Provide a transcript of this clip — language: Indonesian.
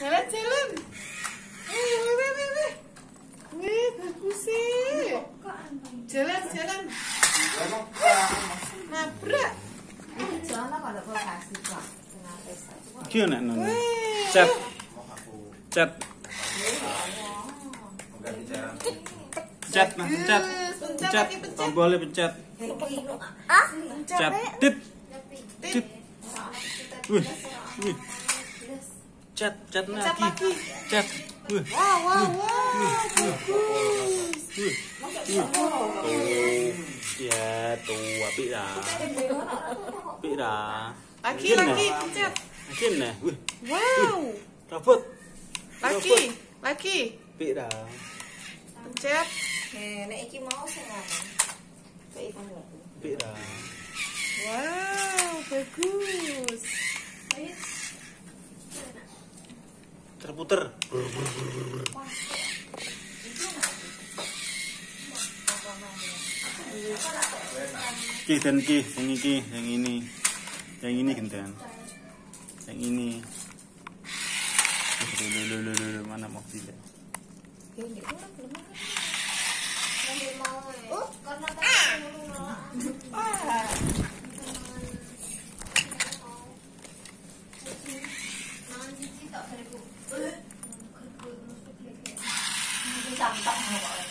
Jalan jalan. Eh, weh weh weh weh. Weh, bagus sih. Jalan jalan. Nabrak. Jangan kalau ada kasih pak. Tengah pesta. Iki yo nek nun. Weh. Cat. Cat. Pencet, nah, pencet. Pencet lagi pencet. Tombolnya pencet. Ah? Pencet. Tit. Tit. Wih. Wih. cat cat lagi cat wah wah wah ya tua pira pira lagi lagi cat lagi nè wow. Dapat lagi lagi pira cat nè iki mau sengaja pira wow bagus Terputer. Ki dan ki, yang iki, yang ini. Yang ini gentian. Yang ini. Loh, loh, loh, mana mobilnya? Ya ora belum makan. Nanti mau. Karena 下次大声的玩